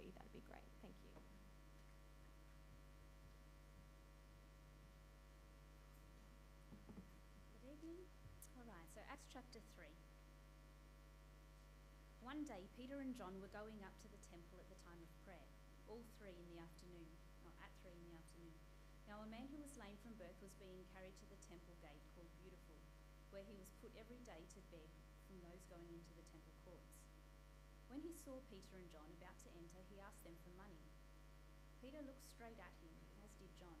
you, that'd be great. Thank you. Good evening. All right, so Acts chapter 3. One day, Peter and John were going up to the temple at the time of prayer, all three in the afternoon, or at three in the afternoon. Now, a man who was lame from birth was being carried to the temple gate called Beautiful, where he was put every day to beg from those going into the. When he saw Peter and John about to enter, he asked them for money. Peter looked straight at him, as did John.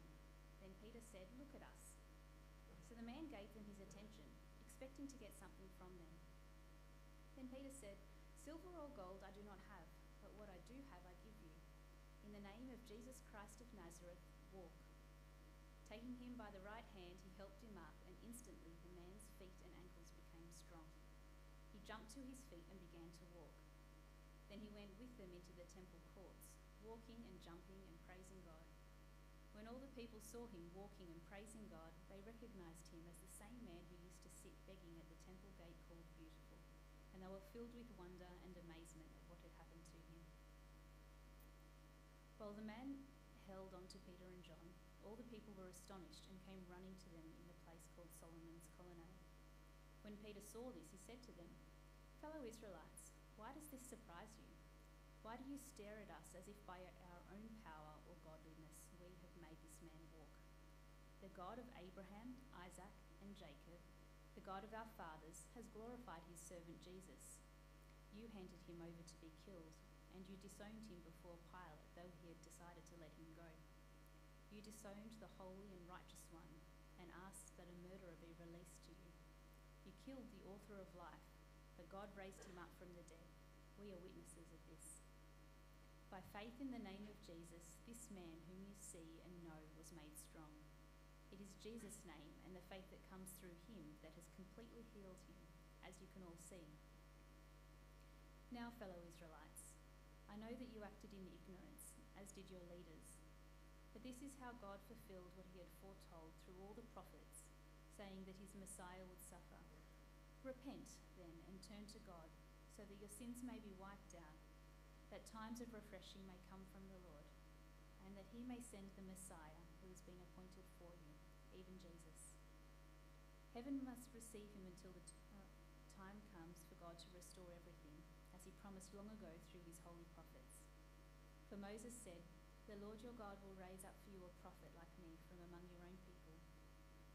Then Peter said, Look at us. So the man gave them his attention, expecting to get something from them. Then Peter said, Silver or gold I do not have, but what I do have I give you. In the name of Jesus Christ of Nazareth, walk. Taking him by the right hand, he helped him up, and instantly the man's feet and ankles became strong. He jumped to his feet and began to walk. Then he went with them into the temple courts, walking and jumping and praising God. When all the people saw him walking and praising God, they recognized him as the same man who used to sit begging at the temple gate called Beautiful, and they were filled with wonder and amazement at what had happened to him. While the man held on to Peter and John, all the people were astonished and came running to them in the place called Solomon's Colonnade. When Peter saw this, he said to them, Fellow Israelites, why does this surprise you? Why do you stare at us as if by our own power or godliness we have made this man walk? The God of Abraham, Isaac, and Jacob, the God of our fathers, has glorified his servant Jesus. You handed him over to be killed, and you disowned him before Pilate, though he had decided to let him go. You disowned the holy and righteous one and asked that a murderer be released to you. You killed the author of life, God raised him up from the dead. We are witnesses of this. By faith in the name of Jesus, this man whom you see and know was made strong. It is Jesus' name and the faith that comes through him that has completely healed him, as you can all see. Now, fellow Israelites, I know that you acted in ignorance, as did your leaders. But this is how God fulfilled what he had foretold through all the prophets, saying that his Messiah would suffer. Repent, then, and turn to God, so that your sins may be wiped out, that times of refreshing may come from the Lord, and that he may send the Messiah who has been appointed for you, even Jesus. Heaven must receive him until the t- uh, time comes for God to restore everything, as he promised long ago through his holy prophets. For Moses said, The Lord your God will raise up for you a prophet like me from among your own people.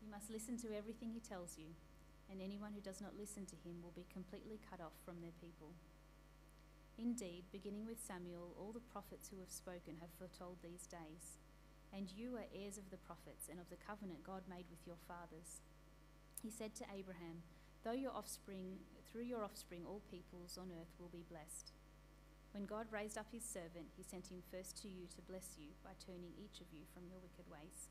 You must listen to everything he tells you, and anyone who does not listen to him will be completely cut off from their people. Indeed, beginning with Samuel, all the prophets who have spoken have foretold these days. And you are heirs of the prophets and of the covenant God made with your fathers. He said to Abraham, Though your offspring, through your offspring, all peoples on earth will be blessed. When God raised up his servant, he sent him first to you to bless you by turning each of you from your wicked ways.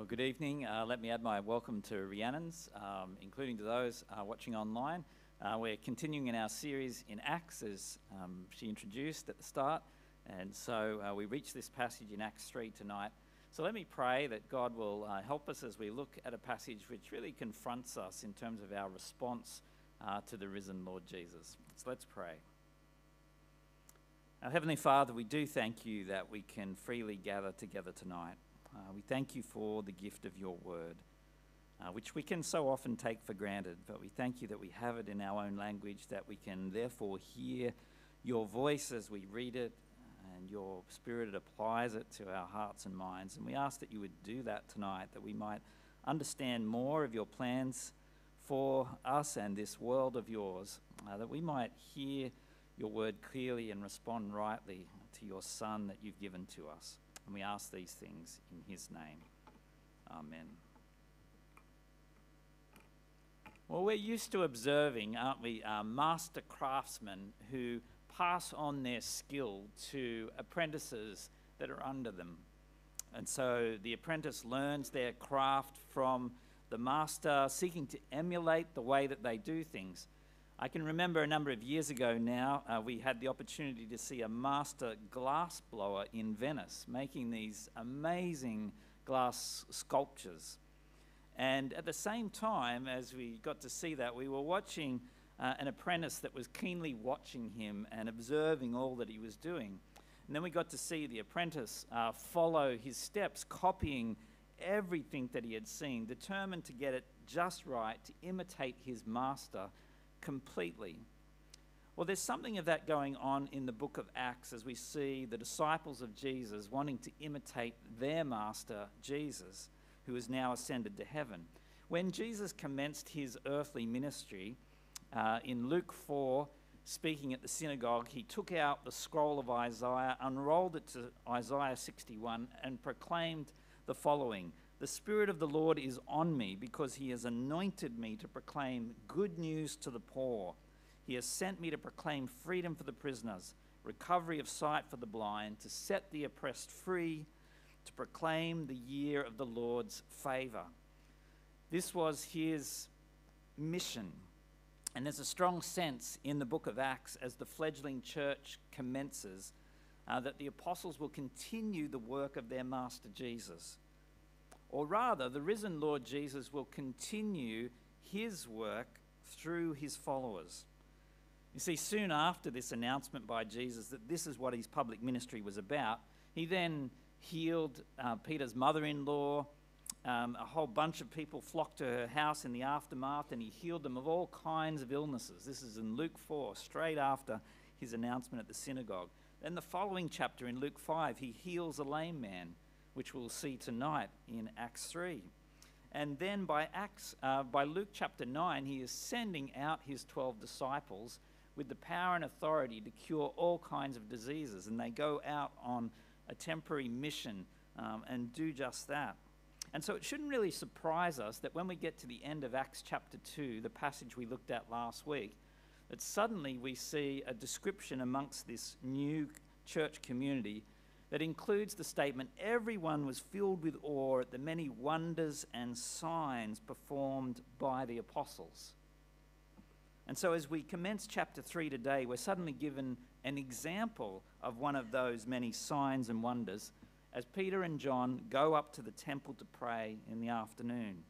Well, good evening. Uh, let me add my welcome to Rhiannon's, um, including to those uh, watching online. Uh, we're continuing in our series in Acts, as um, she introduced at the start. And so uh, we reach this passage in Acts 3 tonight. So let me pray that God will uh, help us as we look at a passage which really confronts us in terms of our response uh, to the risen Lord Jesus. So let's pray. Our Heavenly Father, we do thank you that we can freely gather together tonight. Uh, we thank you for the gift of your word, uh, which we can so often take for granted, but we thank you that we have it in our own language, that we can therefore hear your voice as we read it, and your spirit applies it to our hearts and minds. And we ask that you would do that tonight, that we might understand more of your plans for us and this world of yours, uh, that we might hear your word clearly and respond rightly to your Son that you've given to us. And we ask these things in his name. Amen. Well, we're used to observing, aren't we, uh, master craftsmen who pass on their skill to apprentices that are under them. And so the apprentice learns their craft from the master, seeking to emulate the way that they do things. I can remember a number of years ago now, uh, we had the opportunity to see a master glass blower in Venice making these amazing glass sculptures. And at the same time, as we got to see that, we were watching uh, an apprentice that was keenly watching him and observing all that he was doing. And then we got to see the apprentice uh, follow his steps, copying everything that he had seen, determined to get it just right, to imitate his master completely. Well, there's something of that going on in the book of Acts as we see the disciples of Jesus wanting to imitate their master, Jesus, who has now ascended to heaven. When Jesus commenced his earthly ministry, uh, in Luke 4, speaking at the synagogue, he took out the scroll of Isaiah, unrolled it to Isaiah 61, and proclaimed the following The Spirit of the Lord is on me because he has anointed me to proclaim good news to the poor. He has sent me to proclaim freedom for the prisoners, recovery of sight for the blind, to set the oppressed free, to proclaim the year of the Lord's favor. This was his mission. And there's a strong sense in the book of Acts as the fledgling church commences uh, that the apostles will continue the work of their master Jesus. Or rather, the risen Lord Jesus will continue his work through his followers. You see, soon after this announcement by Jesus that this is what his public ministry was about, he then healed uh, Peter's mother in law. Um, a whole bunch of people flocked to her house in the aftermath, and he healed them of all kinds of illnesses. This is in Luke 4, straight after his announcement at the synagogue. Then the following chapter in Luke 5, he heals a lame man, which we'll see tonight in Acts 3. And then by, Acts, uh, by Luke chapter 9, he is sending out his 12 disciples with the power and authority to cure all kinds of diseases. And they go out on a temporary mission um, and do just that. And so it shouldn't really surprise us that when we get to the end of Acts chapter 2, the passage we looked at last week, that suddenly we see a description amongst this new church community that includes the statement everyone was filled with awe at the many wonders and signs performed by the apostles. And so, as we commence chapter 3 today, we're suddenly given an example of one of those many signs and wonders as Peter and John go up to the temple to pray in the afternoon.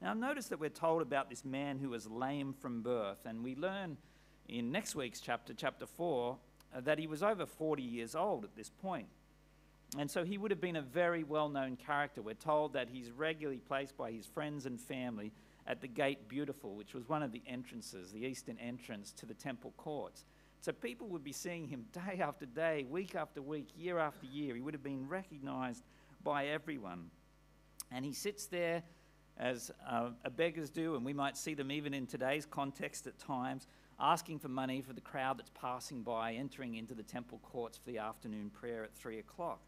Now, notice that we're told about this man who was lame from birth, and we learn in next week's chapter, chapter 4, uh, that he was over 40 years old at this point. And so he would have been a very well known character. We're told that he's regularly placed by his friends and family at the Gate Beautiful, which was one of the entrances, the eastern entrance to the temple courts. So people would be seeing him day after day, week after week, year after year. He would have been recognized by everyone. And he sits there as uh, beggars do, and we might see them even in today's context at times, asking for money for the crowd that's passing by, entering into the temple courts for the afternoon prayer at three o'clock.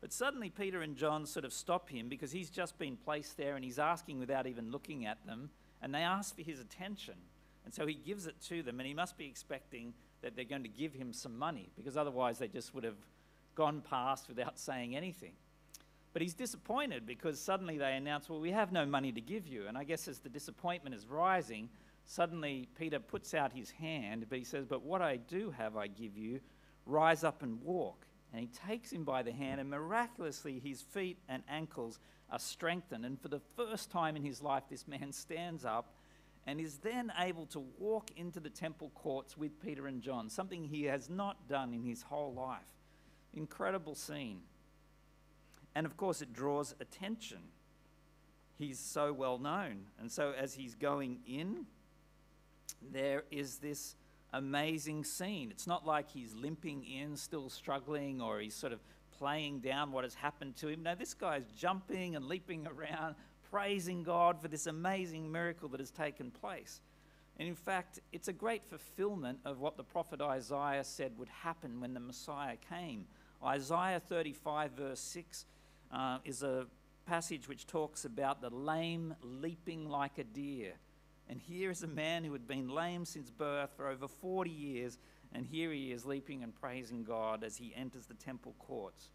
But suddenly, Peter and John sort of stop him because he's just been placed there and he's asking without even looking at them. And they ask for his attention. And so he gives it to them, and he must be expecting that they're going to give him some money because otherwise they just would have gone past without saying anything. But he's disappointed because suddenly they announce, Well, we have no money to give you. And I guess as the disappointment is rising, suddenly Peter puts out his hand, but he says, But what I do have, I give you. Rise up and walk. And he takes him by the hand, and miraculously his feet and ankles are strengthened. And for the first time in his life, this man stands up and is then able to walk into the temple courts with Peter and John, something he has not done in his whole life. Incredible scene. And of course, it draws attention. He's so well known. And so, as he's going in, there is this amazing scene. It's not like he's limping in, still struggling, or he's sort of playing down what has happened to him. No, this guy's jumping and leaping around, praising God for this amazing miracle that has taken place. And in fact, it's a great fulfillment of what the prophet Isaiah said would happen when the Messiah came. Isaiah 35, verse 6, uh, is a passage which talks about the lame leaping like a deer and here is a man who had been lame since birth for over 40 years, and here he is leaping and praising God as he enters the temple courts.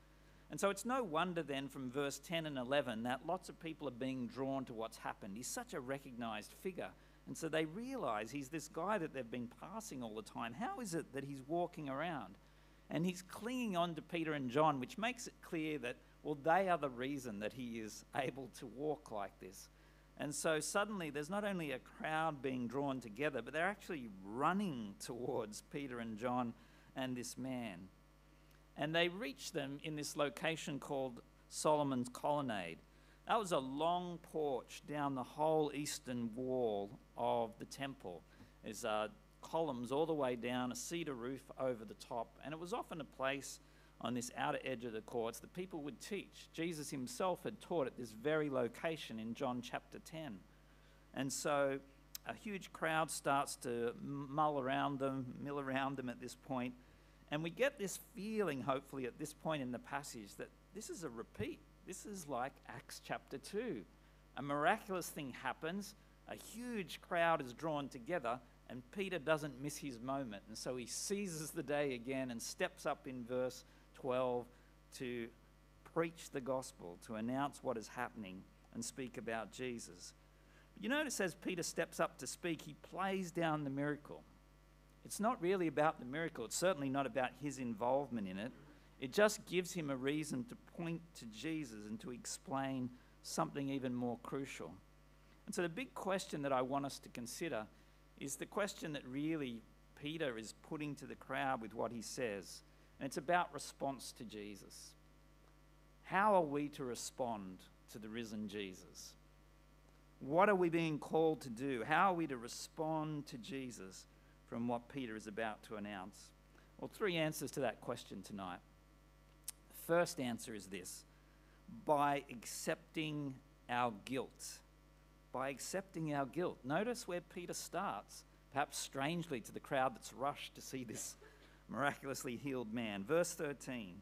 And so it's no wonder then from verse 10 and 11 that lots of people are being drawn to what's happened. He's such a recognized figure. And so they realize he's this guy that they've been passing all the time. How is it that he's walking around? And he's clinging on to Peter and John, which makes it clear that well, they are the reason that he is able to walk like this. And so suddenly there's not only a crowd being drawn together, but they're actually running towards Peter and John and this man. And they reach them in this location called Solomon's Colonnade. That was a long porch down the whole eastern wall of the temple. There's uh, columns all the way down, a cedar roof over the top, and it was often a place on this outer edge of the courts that people would teach. Jesus himself had taught at this very location in John chapter 10. And so a huge crowd starts to mull around them, mill around them at this point. And we get this feeling, hopefully, at this point in the passage, that this is a repeat. This is like Acts chapter 2. A miraculous thing happens, a huge crowd is drawn together, and Peter doesn't miss his moment. And so he seizes the day again and steps up in verse 12 to preach the gospel, to announce what is happening and speak about Jesus. But you notice as Peter steps up to speak, he plays down the miracle. It's not really about the miracle, it's certainly not about his involvement in it. It just gives him a reason to point to Jesus and to explain something even more crucial. And so, the big question that I want us to consider is the question that really Peter is putting to the crowd with what he says. And it's about response to Jesus. How are we to respond to the risen Jesus? What are we being called to do? How are we to respond to Jesus from what Peter is about to announce? Well, three answers to that question tonight. First answer is this by accepting our guilt. By accepting our guilt. Notice where Peter starts, perhaps strangely to the crowd that's rushed to see this miraculously healed man. Verse 13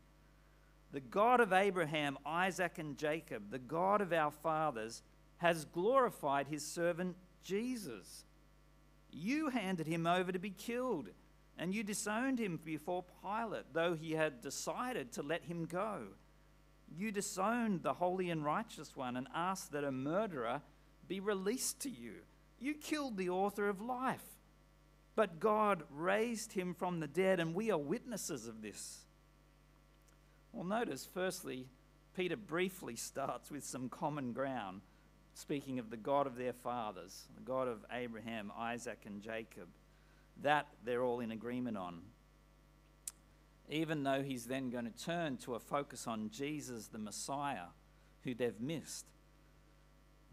The God of Abraham, Isaac, and Jacob, the God of our fathers, has glorified his servant Jesus. You handed him over to be killed, and you disowned him before Pilate, though he had decided to let him go. You disowned the holy and righteous one and asked that a murderer be released to you. You killed the author of life but God raised him from the dead, and we are witnesses of this. Well, notice, firstly, Peter briefly starts with some common ground, speaking of the God of their fathers, the God of Abraham, Isaac, and Jacob. That they're all in agreement on. Even though he's then going to turn to a focus on Jesus, the Messiah, who they've missed.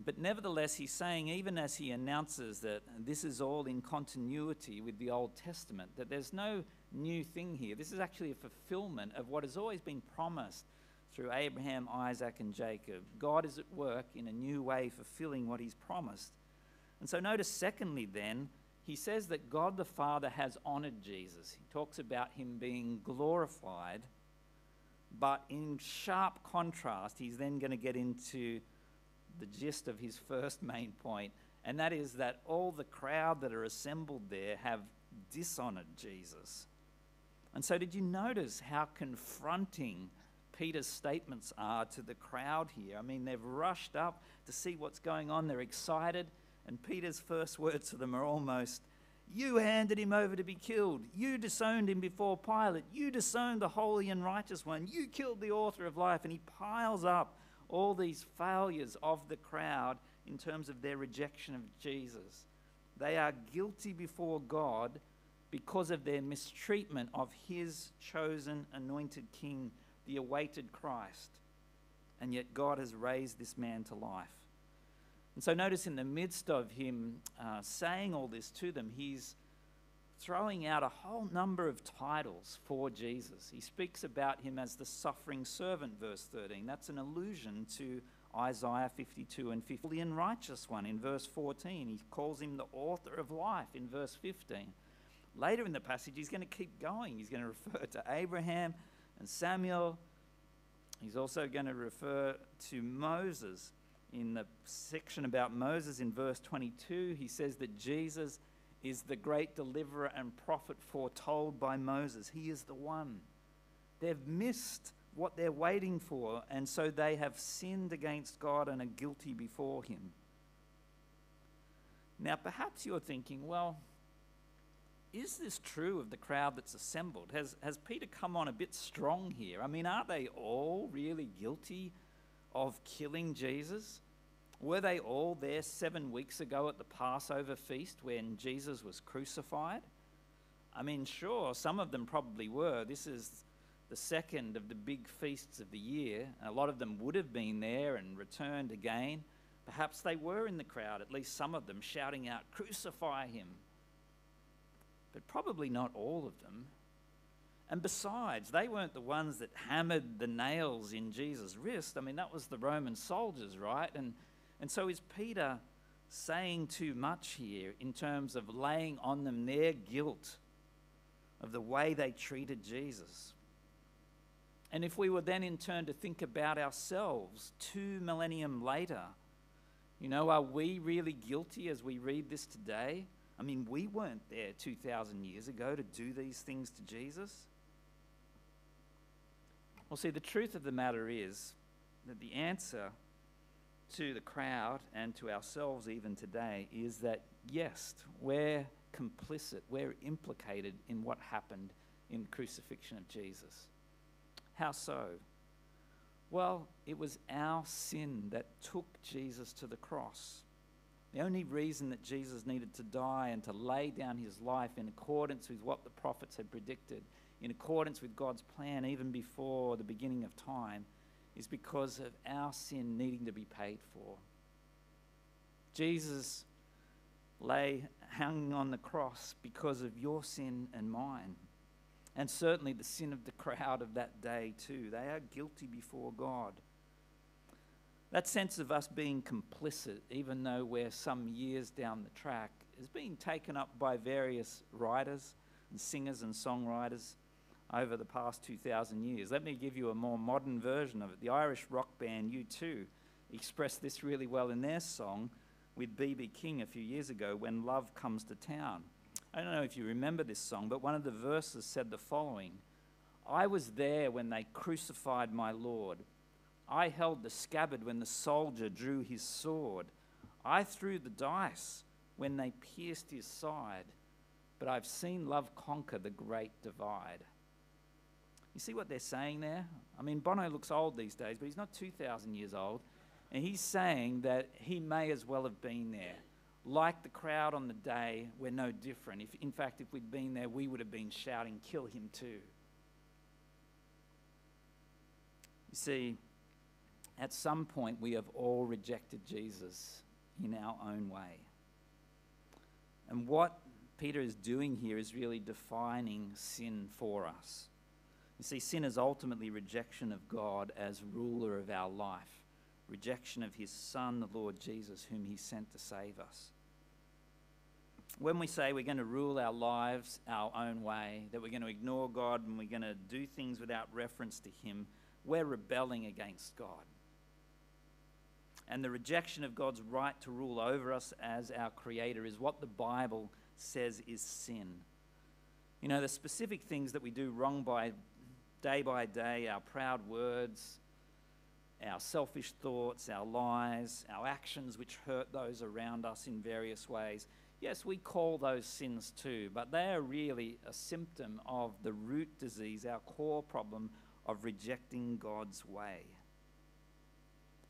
But nevertheless, he's saying, even as he announces that this is all in continuity with the Old Testament, that there's no new thing here. This is actually a fulfillment of what has always been promised through Abraham, Isaac, and Jacob. God is at work in a new way, fulfilling what he's promised. And so, notice, secondly, then, he says that God the Father has honored Jesus. He talks about him being glorified, but in sharp contrast, he's then going to get into the gist of his first main point, and that is that all the crowd that are assembled there have dishonored Jesus. And so, did you notice how confronting Peter's statements are to the crowd here? I mean, they've rushed up to see what's going on, they're excited, and Peter's first words to them are almost, You handed him over to be killed. You disowned him before Pilate. You disowned the holy and righteous one. You killed the author of life. And he piles up all these failures of the crowd in terms of their rejection of Jesus. They are guilty before God because of their mistreatment of his chosen anointed king, the awaited Christ. And yet God has raised this man to life. And so notice in the midst of him uh, saying all this to them, he's throwing out a whole number of titles for Jesus. He speaks about him as the suffering servant, verse 13. That's an allusion to Isaiah 52 and 50. The righteous one in verse 14. He calls him the author of life in verse 15. Later in the passage, he's going to keep going. He's going to refer to Abraham and Samuel. He's also going to refer to Moses. In the section about Moses in verse 22, he says that Jesus is the great deliverer and prophet foretold by Moses. He is the one. They've missed what they're waiting for, and so they have sinned against God and are guilty before Him. Now, perhaps you're thinking, well, is this true of the crowd that's assembled? Has, has Peter come on a bit strong here? I mean, aren't they all really guilty of killing Jesus? Were they all there seven weeks ago at the Passover feast when Jesus was crucified? I mean, sure, some of them probably were. This is the second of the big feasts of the year. A lot of them would have been there and returned again. Perhaps they were in the crowd, at least some of them, shouting out, Crucify him! But probably not all of them. And besides, they weren't the ones that hammered the nails in Jesus' wrist. I mean, that was the Roman soldiers, right? And and so is Peter saying too much here in terms of laying on them their guilt of the way they treated Jesus? And if we were then in turn to think about ourselves two millennium later, you know, are we really guilty as we read this today? I mean, we weren't there 2,000 years ago to do these things to Jesus. Well, see, the truth of the matter is that the answer to the crowd and to ourselves even today is that yes, we're complicit, we're implicated in what happened in the crucifixion of Jesus. How so? Well, it was our sin that took Jesus to the cross. The only reason that Jesus needed to die and to lay down his life in accordance with what the prophets had predicted, in accordance with God's plan even before the beginning of time, is because of our sin needing to be paid for. Jesus lay hanging on the cross because of your sin and mine. And certainly the sin of the crowd of that day, too. They are guilty before God. That sense of us being complicit, even though we're some years down the track, is being taken up by various writers and singers and songwriters over the past 2,000 years. Let me give you a more modern version of it. The Irish rock band U2 expressed this really well in their song with B.B. King a few years ago, When Love Comes to Town. I don't know if you remember this song, but one of the verses said the following I was there when they crucified my Lord. I held the scabbard when the soldier drew his sword. I threw the dice when they pierced his side. But I've seen love conquer the great divide. You see what they're saying there? I mean, Bono looks old these days, but he's not 2,000 years old. And he's saying that he may as well have been there. Like the crowd on the day, we're no different. If, in fact, if we'd been there, we would have been shouting, Kill him too. You see, at some point, we have all rejected Jesus in our own way. And what Peter is doing here is really defining sin for us. You see, sin is ultimately rejection of God as ruler of our life, rejection of his Son, the Lord Jesus, whom he sent to save us. When we say we're going to rule our lives our own way, that we're going to ignore God and we're going to do things without reference to him, we're rebelling against God. And the rejection of God's right to rule over us as our Creator is what the Bible says is sin. You know, the specific things that we do wrong by day by day, our proud words, our selfish thoughts, our lies, our actions which hurt those around us in various ways. Yes, we call those sins too, but they are really a symptom of the root disease, our core problem of rejecting God's way.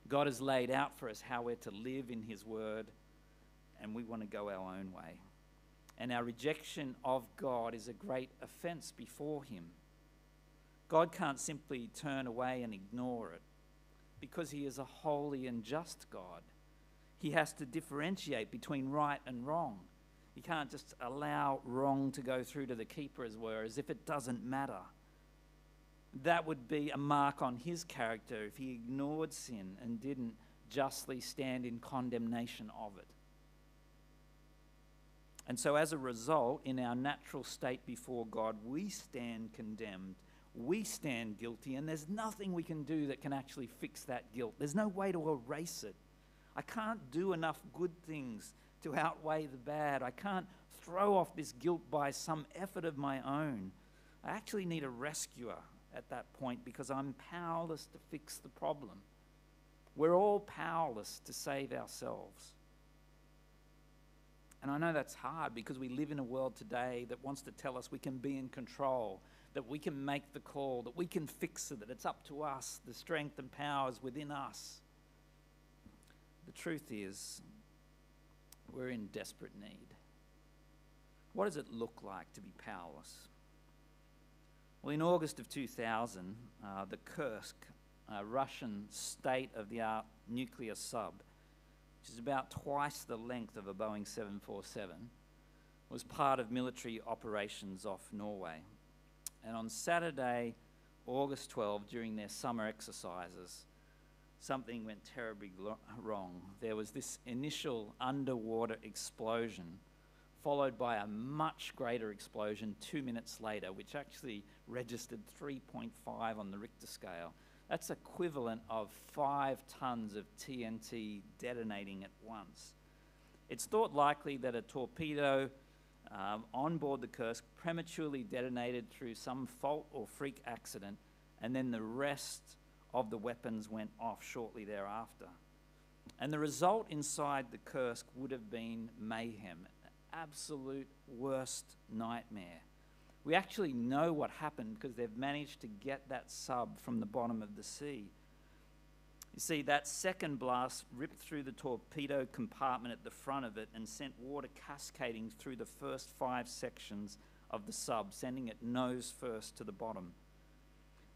God has laid out for us how we're to live in His Word, and we want to go our own way. And our rejection of God is a great offense before Him. God can't simply turn away and ignore it because He is a holy and just God. He has to differentiate between right and wrong. He can't just allow wrong to go through to the keeper, as were, as if it doesn't matter. That would be a mark on his character if he ignored sin and didn't justly stand in condemnation of it. And so, as a result, in our natural state before God, we stand condemned we stand guilty, and there's nothing we can do that can actually fix that guilt. There's no way to erase it. I can't do enough good things to outweigh the bad. I can't throw off this guilt by some effort of my own. I actually need a rescuer at that point because I'm powerless to fix the problem. We're all powerless to save ourselves. And I know that's hard because we live in a world today that wants to tell us we can be in control, that we can make the call, that we can fix it, that it's up to us, the strength and powers within us. The truth is, we're in desperate need. What does it look like to be powerless? Well, in August of 2000, uh, the Kursk, a Russian state of the art nuclear sub, which is about twice the length of a Boeing 747, was part of military operations off Norway. And on Saturday, August 12, during their summer exercises, something went terribly wrong. There was this initial underwater explosion, followed by a much greater explosion two minutes later, which actually registered 3.5 on the Richter scale. That's equivalent of five tons of TNT detonating at once. It's thought likely that a torpedo um, on board the Kursk prematurely detonated through some fault or freak accident, and then the rest of the weapons went off shortly thereafter. And the result inside the Kursk would have been mayhem, absolute worst nightmare. We actually know what happened because they've managed to get that sub from the bottom of the sea. You see, that second blast ripped through the torpedo compartment at the front of it and sent water cascading through the first five sections of the sub, sending it nose first to the bottom.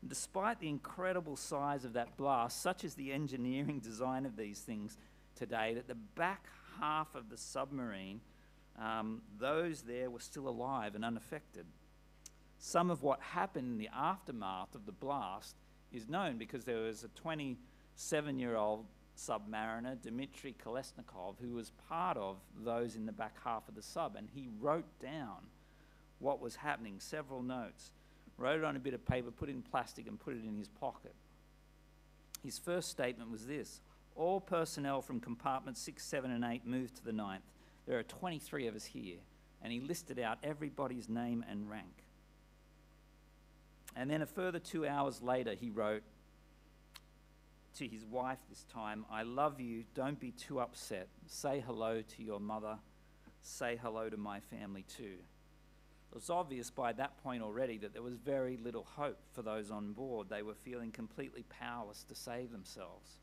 Despite the incredible size of that blast, such is the engineering design of these things today, that the back half of the submarine, um, those there were still alive and unaffected. Some of what happened in the aftermath of the blast is known because there was a 27 year old submariner, Dmitry Kolesnikov, who was part of those in the back half of the sub, and he wrote down what was happening, several notes, wrote it on a bit of paper, put it in plastic, and put it in his pocket. His first statement was this All personnel from compartments 6, 7, and 8 moved to the ninth. There are 23 of us here. And he listed out everybody's name and rank. And then a further two hours later, he wrote to his wife this time I love you. Don't be too upset. Say hello to your mother. Say hello to my family too. It was obvious by that point already that there was very little hope for those on board. They were feeling completely powerless to save themselves.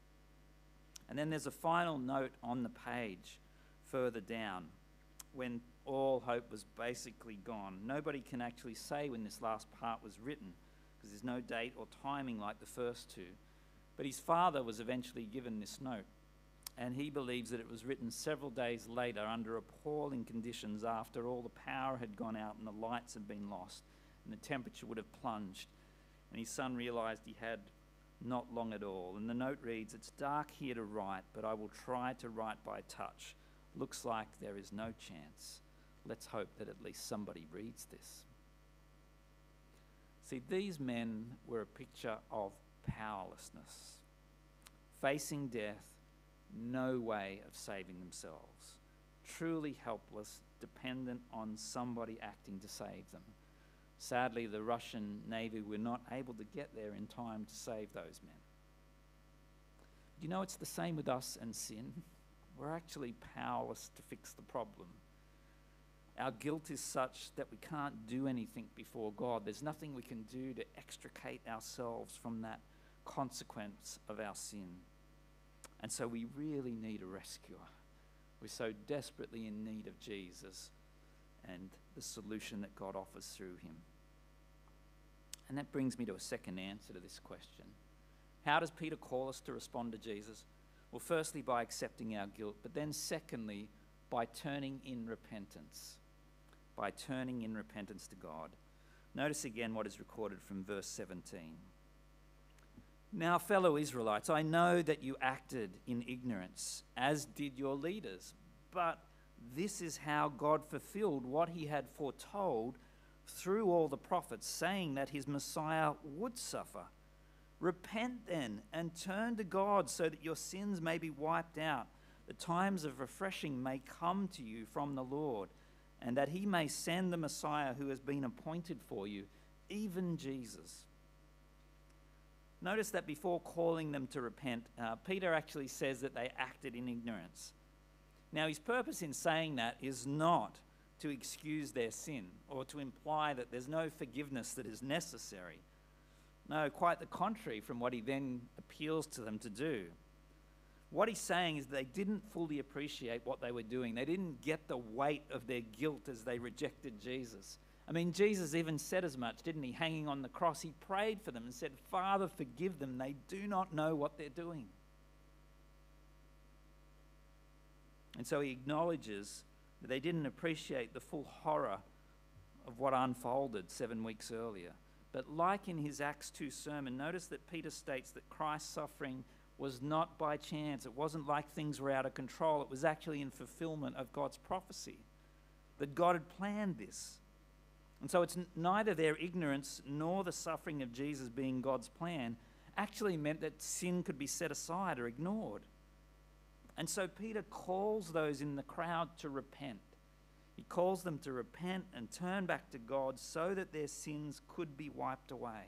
And then there's a final note on the page further down when all hope was basically gone. Nobody can actually say when this last part was written because there's no date or timing like the first two. But his father was eventually given this note, and he believes that it was written several days later under appalling conditions after all the power had gone out and the lights had been lost and the temperature would have plunged. And his son realized he had not long at all. And the note reads It's dark here to write, but I will try to write by touch. Looks like there is no chance. Let's hope that at least somebody reads this. See, these men were a picture of powerlessness, facing death, no way of saving themselves, truly helpless, dependent on somebody acting to save them. Sadly, the Russian Navy were not able to get there in time to save those men. You know, it's the same with us and sin. We're actually powerless to fix the problem. Our guilt is such that we can't do anything before God. There's nothing we can do to extricate ourselves from that consequence of our sin. And so we really need a rescuer. We're so desperately in need of Jesus and the solution that God offers through him. And that brings me to a second answer to this question. How does Peter call us to respond to Jesus? Well, firstly, by accepting our guilt, but then, secondly, by turning in repentance by turning in repentance to God. Notice again what is recorded from verse 17. Now, fellow Israelites, I know that you acted in ignorance, as did your leaders, but this is how God fulfilled what he had foretold through all the prophets, saying that his Messiah would suffer. Repent then and turn to God so that your sins may be wiped out, the times of refreshing may come to you from the Lord and that he may send the Messiah who has been appointed for you, even Jesus. Notice that before calling them to repent, uh, Peter actually says that they acted in ignorance. Now, his purpose in saying that is not to excuse their sin or to imply that there's no forgiveness that is necessary. No, quite the contrary from what he then appeals to them to do. What he's saying is they didn't fully appreciate what they were doing. They didn't get the weight of their guilt as they rejected Jesus. I mean, Jesus even said as much, didn't he? Hanging on the cross, he prayed for them and said, Father, forgive them. They do not know what they're doing. And so he acknowledges that they didn't appreciate the full horror of what unfolded seven weeks earlier. But like in his Acts 2 sermon, notice that Peter states that Christ's suffering was not by chance. It wasn't like things were out of control. It was actually in fulfillment of God's prophecy, that God had planned this. And so it's neither their ignorance nor the suffering of Jesus being God's plan actually meant that sin could be set aside or ignored. And so Peter calls those in the crowd to repent. He calls them to repent and turn back to God so that their sins could be wiped away.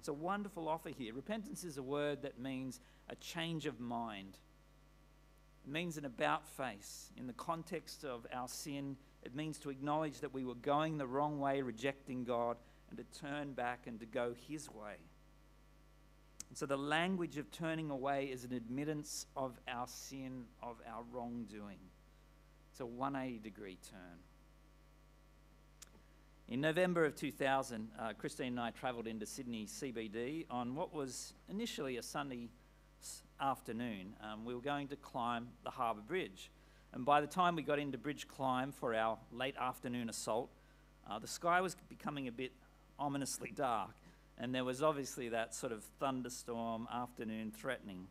It's a wonderful offer here. Repentance is a word that means a change of mind. It means an about face. In the context of our sin, it means to acknowledge that we were going the wrong way, rejecting God, and to turn back and to go His way. And so the language of turning away is an admittance of our sin, of our wrongdoing. It's a 180 degree turn. In November of 2000, uh, Christine and I travelled into Sydney CBD on what was initially a Sunday afternoon. Um, we were going to climb the Harbour Bridge. And by the time we got into Bridge Climb for our late afternoon assault, uh, the sky was becoming a bit ominously dark, and there was obviously that sort of thunderstorm afternoon threatening.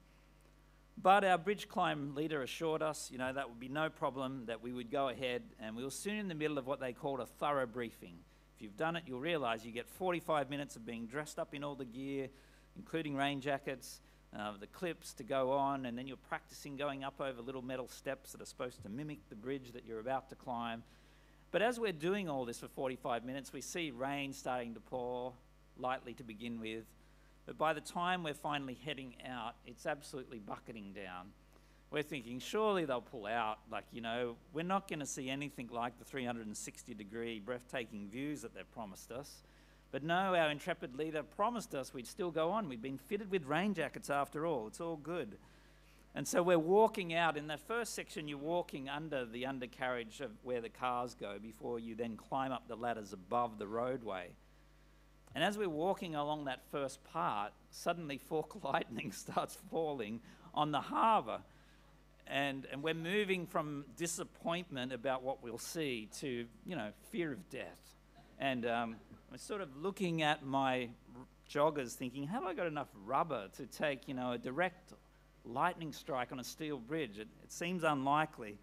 But our bridge climb leader assured us, you know, that would be no problem, that we would go ahead, and we were soon in the middle of what they called a thorough briefing. If you've done it, you'll realise you get 45 minutes of being dressed up in all the gear, including rain jackets, uh, the clips to go on, and then you're practicing going up over little metal steps that are supposed to mimic the bridge that you're about to climb. But as we're doing all this for 45 minutes, we see rain starting to pour lightly to begin with. But by the time we're finally heading out, it's absolutely bucketing down we're thinking surely they'll pull out. Like, you know, we're not going to see anything like the 360 degree breathtaking views that they've promised us. But no, our intrepid leader promised us we'd still go on. We'd been fitted with rain jackets after all. It's all good. And so we're walking out. In that first section, you're walking under the undercarriage of where the cars go before you then climb up the ladders above the roadway. And as we're walking along that first part, suddenly fork lightning starts falling on the harbour and, and we're moving from disappointment about what we'll see to, you know, fear of death. And um, I'm sort of looking at my joggers thinking, have I got enough rubber to take, you know, a direct lightning strike on a steel bridge? It, it seems unlikely.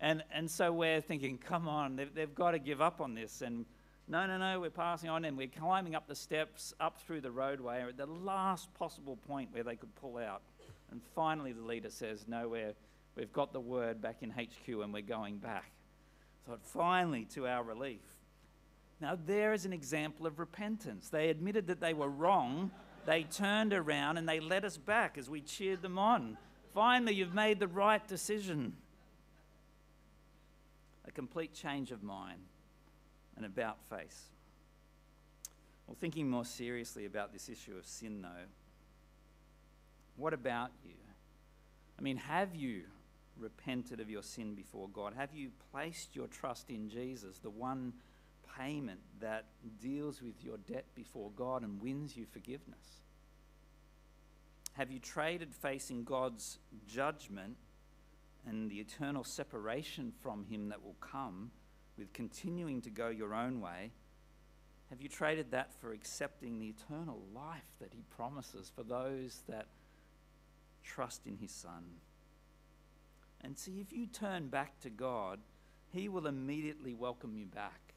And, and so we're thinking, come on, they've, they've got to give up on this. And no, no, no, we're passing on and we're climbing up the steps, up through the roadway, at the last possible point where they could pull out. And finally, the leader says, no, we're, We've got the word back in HQ and we're going back. So finally, to our relief. Now, there is an example of repentance. They admitted that they were wrong, they turned around and they led us back as we cheered them on. Finally, you've made the right decision. A complete change of mind, an about face. Well, thinking more seriously about this issue of sin, though, what about you? I mean, have you repented of your sin before God? Have you placed your trust in Jesus, the one payment that deals with your debt before God and wins you forgiveness? Have you traded facing God's judgment and the eternal separation from Him that will come with continuing to go your own way? Have you traded that for accepting the eternal life that He promises for those that trust in His Son? And see, if you turn back to God, He will immediately welcome you back.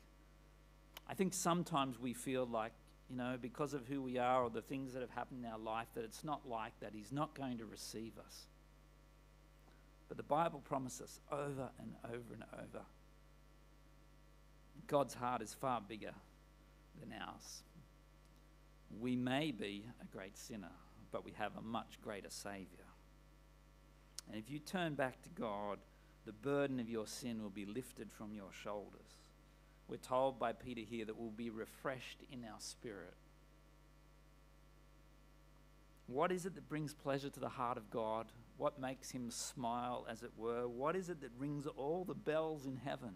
I think sometimes we feel like, you know, because of who we are or the things that have happened in our life, that it's not like that. He's not going to receive us. But the Bible promises over and over and over God's heart is far bigger than ours. We may be a great sinner, but we have a much greater Saviour. And if you turn back to God, the burden of your sin will be lifted from your shoulders. We're told by Peter here that we'll be refreshed in our spirit. What is it that brings pleasure to the heart of God? What makes him smile, as it were? What is it that rings all the bells in heaven?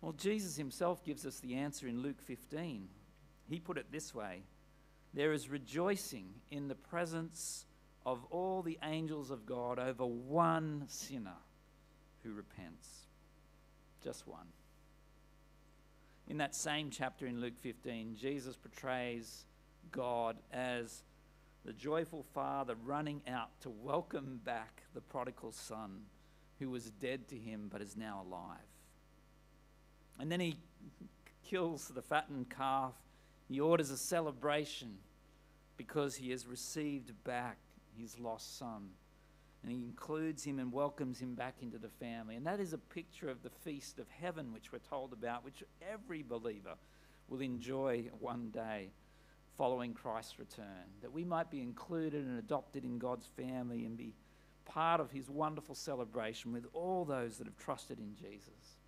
Well, Jesus himself gives us the answer in Luke 15. He put it this way There is rejoicing in the presence of all the angels of God over one sinner who repents. Just one. In that same chapter in Luke 15, Jesus portrays God as the joyful father running out to welcome back the prodigal son who was dead to him but is now alive. And then he kills the fattened calf. He orders a celebration because he has received back his lost son. And he includes him and welcomes him back into the family. And that is a picture of the feast of heaven, which we're told about, which every believer will enjoy one day following Christ's return. That we might be included and adopted in God's family and be part of his wonderful celebration with all those that have trusted in Jesus.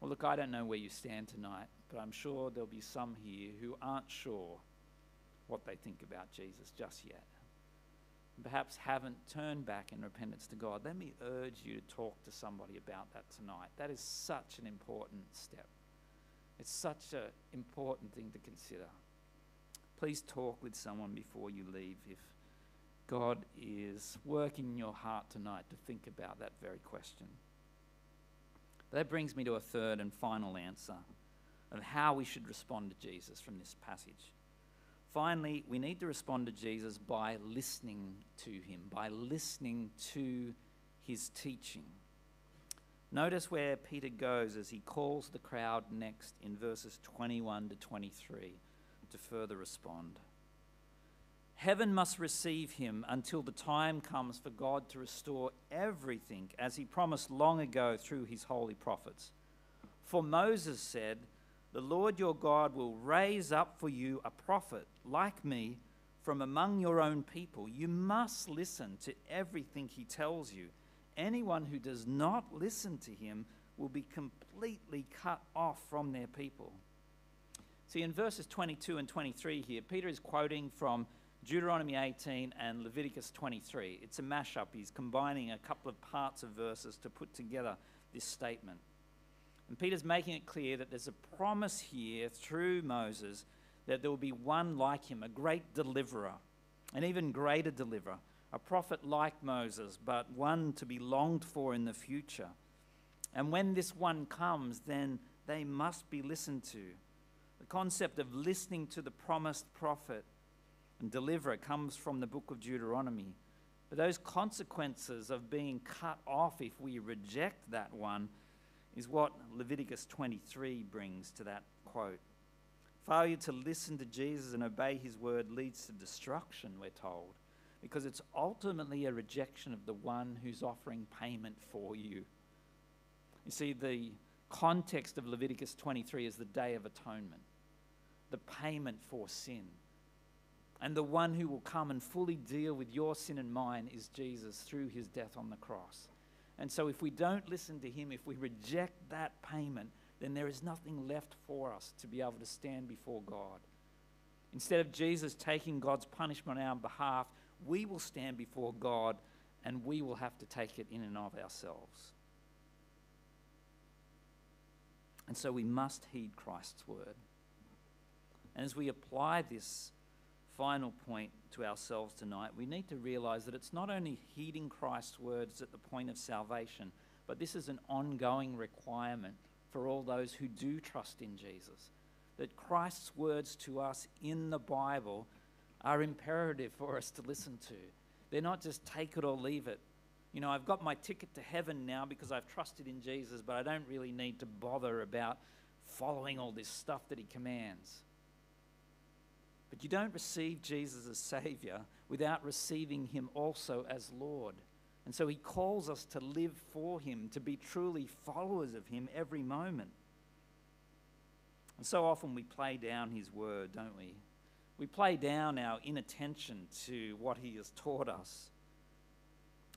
Well, look, I don't know where you stand tonight, but I'm sure there'll be some here who aren't sure what they think about Jesus just yet. And perhaps haven't turned back in repentance to God. Let me urge you to talk to somebody about that tonight. That is such an important step. It's such an important thing to consider. Please talk with someone before you leave if God is working in your heart tonight to think about that very question. That brings me to a third and final answer of how we should respond to Jesus from this passage. Finally, we need to respond to Jesus by listening to him, by listening to his teaching. Notice where Peter goes as he calls the crowd next in verses 21 to 23 to further respond. Heaven must receive him until the time comes for God to restore everything as he promised long ago through his holy prophets. For Moses said, the Lord your God will raise up for you a prophet like me from among your own people. You must listen to everything he tells you. Anyone who does not listen to him will be completely cut off from their people. See, in verses 22 and 23 here, Peter is quoting from Deuteronomy 18 and Leviticus 23. It's a mashup. He's combining a couple of parts of verses to put together this statement. And Peter's making it clear that there's a promise here through Moses that there will be one like him, a great deliverer, an even greater deliverer, a prophet like Moses, but one to be longed for in the future. And when this one comes, then they must be listened to. The concept of listening to the promised prophet and deliverer comes from the book of Deuteronomy. But those consequences of being cut off if we reject that one is what Leviticus 23 brings to that quote. Failure to listen to Jesus and obey his word leads to destruction, we're told, because it's ultimately a rejection of the one who's offering payment for you. You see, the context of Leviticus 23 is the Day of Atonement, the payment for sin. And the one who will come and fully deal with your sin and mine is Jesus through his death on the cross. And so, if we don't listen to Him, if we reject that payment, then there is nothing left for us to be able to stand before God. Instead of Jesus taking God's punishment on our behalf, we will stand before God and we will have to take it in and of ourselves. And so we must heed Christ's word. And as we apply this final point to ourselves tonight, we need to realize that it's not only heeding Christ's words at the point of salvation, but this is an ongoing requirement for all those who do trust in Jesus. That Christ's words to us in the Bible are imperative for us to listen to. They're not just take it or leave it. You know, I've got my ticket to heaven now because I've trusted in Jesus, but I don't really need to bother about following all this stuff that he commands. But you don't receive Jesus as Savior without receiving Him also as Lord. And so He calls us to live for Him, to be truly followers of Him every moment. And so often we play down His word, don't we? We play down our inattention to what He has taught us.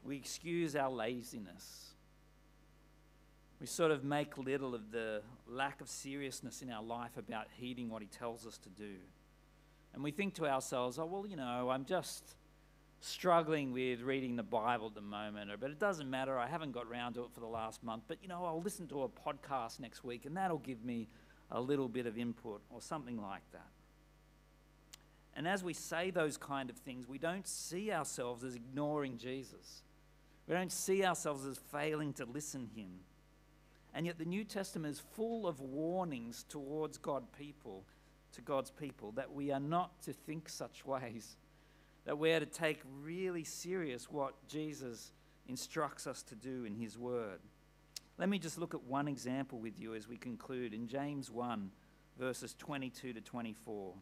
we excuse our laziness. We sort of make little of the lack of seriousness in our life about heeding what He tells us to do. And we think to ourselves, oh, well, you know, I'm just struggling with reading the Bible at the moment, but it doesn't matter. I haven't got round to it for the last month. But, you know, I'll listen to a podcast next week and that'll give me a little bit of input or something like that. And as we say those kind of things, we don't see ourselves as ignoring Jesus. We don't see ourselves as failing to listen him. And yet the New Testament is full of warnings towards God people, to God's people, that we are not to think such ways, that we are to take really serious what Jesus instructs us to do in his word. Let me just look at one example with you as we conclude in James 1, verses 22 to 24.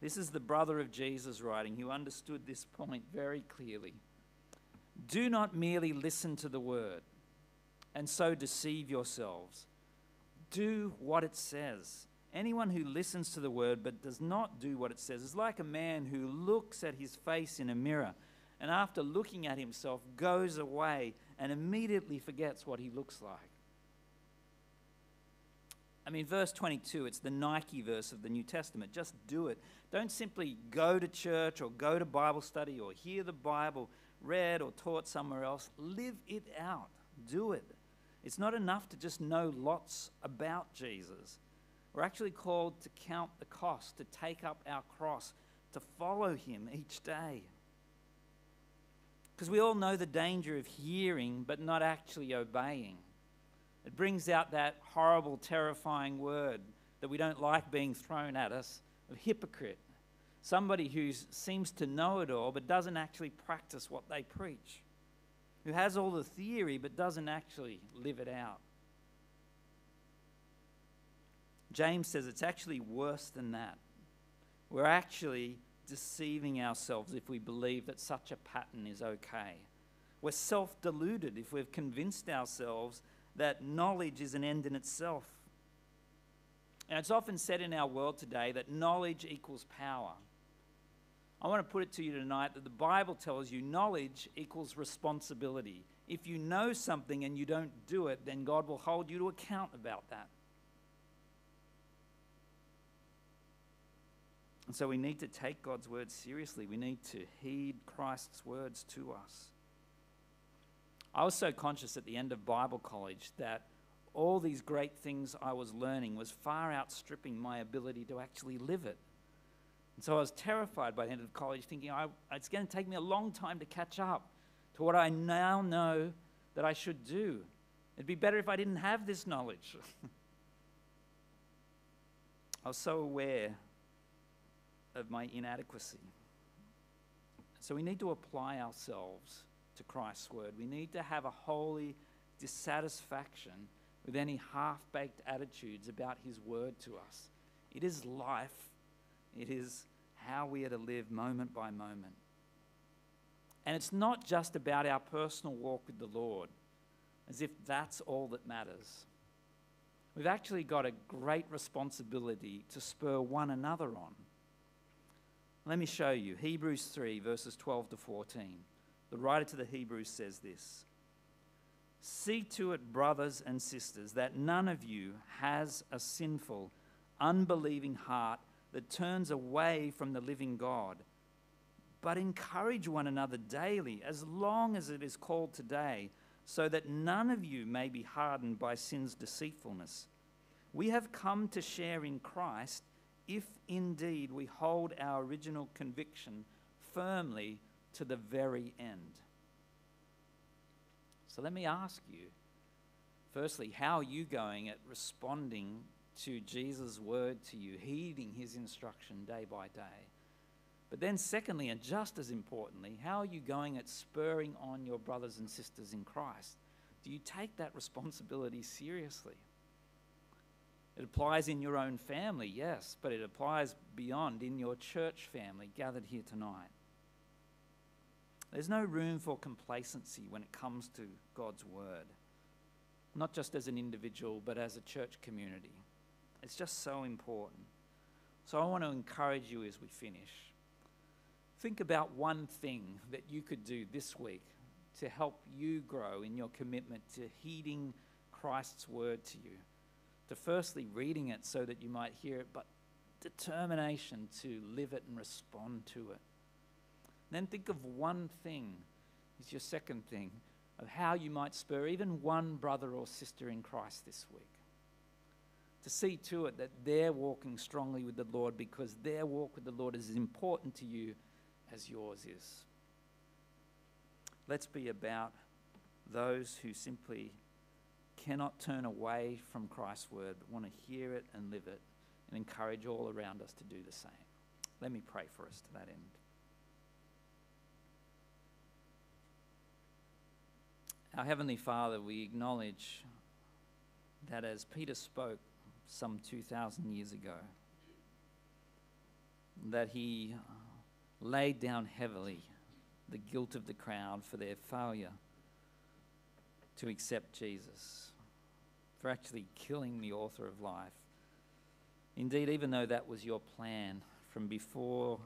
This is the brother of Jesus writing, who understood this point very clearly. Do not merely listen to the word and so deceive yourselves. Do what it says. Anyone who listens to the word but does not do what it says is like a man who looks at his face in a mirror and after looking at himself goes away and immediately forgets what he looks like. I mean, verse 22, it's the Nike verse of the New Testament. Just do it. Don't simply go to church or go to Bible study or hear the Bible read or taught somewhere else. Live it out. Do it. It's not enough to just know lots about Jesus. We're actually called to count the cost, to take up our cross, to follow him each day. Because we all know the danger of hearing but not actually obeying. It brings out that horrible, terrifying word that we don't like being thrown at us of hypocrite. Somebody who seems to know it all but doesn't actually practice what they preach. Who has all the theory but doesn't actually live it out. James says it's actually worse than that. We're actually deceiving ourselves if we believe that such a pattern is okay. We're self deluded if we've convinced ourselves that knowledge is an end in itself. And it's often said in our world today that knowledge equals power. I want to put it to you tonight that the Bible tells you knowledge equals responsibility. If you know something and you don't do it, then God will hold you to account about that. And so we need to take God's word seriously. We need to heed Christ's words to us. I was so conscious at the end of Bible college that all these great things I was learning was far outstripping my ability to actually live it. And so I was terrified by the end of college, thinking I, it's going to take me a long time to catch up to what I now know that I should do. It'd be better if I didn't have this knowledge. I was so aware of my inadequacy. So we need to apply ourselves to Christ's word. We need to have a holy dissatisfaction with any half baked attitudes about his word to us. It is life, it is how we are to live moment by moment. And it's not just about our personal walk with the Lord, as if that's all that matters. We've actually got a great responsibility to spur one another on. Let me show you Hebrews 3, verses 12 to 14. The writer to the Hebrews says this See to it, brothers and sisters, that none of you has a sinful, unbelieving heart that turns away from the living God. But encourage one another daily, as long as it is called today, so that none of you may be hardened by sin's deceitfulness. We have come to share in Christ if indeed we hold our original conviction firmly to the very end. So let me ask you firstly, how are you going at responding to Jesus' word to you, heeding his instruction day by day? But then, secondly, and just as importantly, how are you going at spurring on your brothers and sisters in Christ? Do you take that responsibility seriously? It applies in your own family, yes, but it applies beyond in your church family gathered here tonight. There's no room for complacency when it comes to God's word, not just as an individual, but as a church community. It's just so important. So I want to encourage you as we finish. think about one thing that you could do this week to help you grow in your commitment to heeding Christ's word to you. To firstly reading it so that you might hear it, but determination to live it and respond to it. Then think of one thing, is your second thing, of how you might spur even one brother or sister in Christ this week. To see to it that they're walking strongly with the Lord because their walk with the Lord is as important to you as yours is. Let's be about those who simply cannot turn away from Christ's word, but want to hear it and live it, and encourage all around us to do the same. Let me pray for us to that end. Our Heavenly Father, we acknowledge that as Peter spoke some 2,000 years ago, that he laid down heavily the guilt of the crowd for their failure to accept Jesus, for actually killing the author of life. Indeed, even though that was your plan from before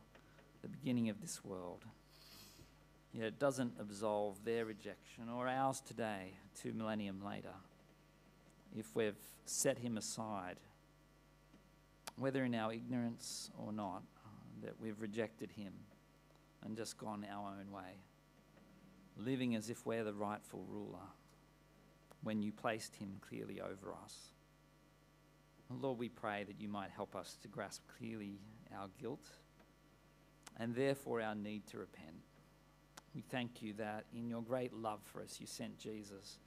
the beginning of this world, yet it doesn't absolve their rejection or ours today, two millennium later, if we've set him aside, whether in our ignorance or not, that we've rejected him and just gone our own way, living as if we're the rightful ruler when you placed him clearly over us. Lord, we pray that you might help us to grasp clearly our guilt and therefore our need to repent. We thank you that in your great love for us, you sent Jesus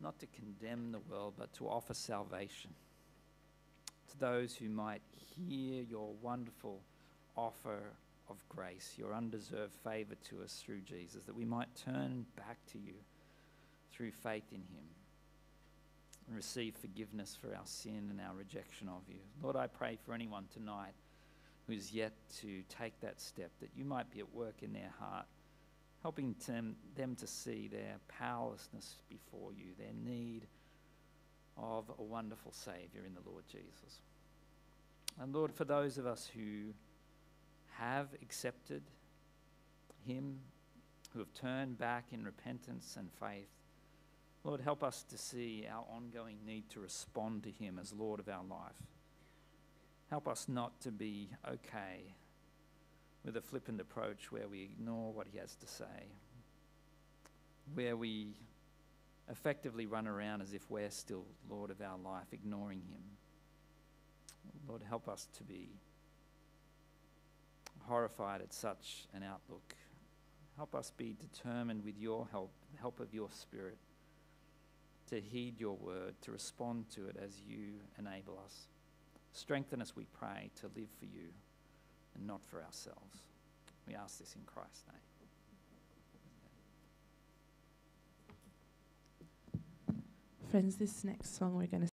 not to condemn the world, but to offer salvation to those who might hear your wonderful offer of grace, your undeserved favor to us through Jesus, that we might turn back to you through faith in him and receive forgiveness for our sin and our rejection of you. Lord, I pray for anyone tonight who is yet to take that step, that you might be at work in their heart, helping them, them to see their powerlessness before you, their need of a wonderful Savior in the Lord Jesus. And Lord, for those of us who have accepted Him, who have turned back in repentance and faith, Lord, help us to see our ongoing need to respond to Him as Lord of our life. Help us not to be okay with a flippant approach where we ignore what He has to say, where we effectively run around as if we're still Lord of our life, ignoring Him. Lord, help us to be horrified at such an outlook. Help us be determined with your help, the help of your Spirit, to heed your word, to respond to it as you enable us. Strengthen us, we pray, to live for you and not for ourselves. We ask this in Christ's name. Friends, this next song we're going to